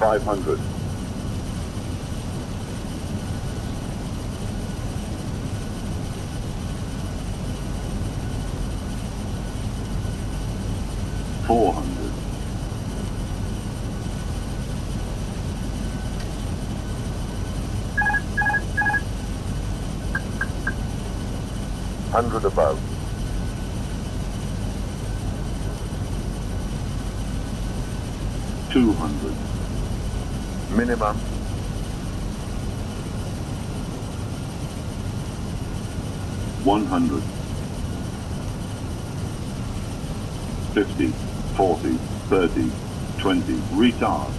500. Four hundred. Hundred above. Two hundred. Minimum. One hundred. Fifty, forty, thirty, twenty. Retard.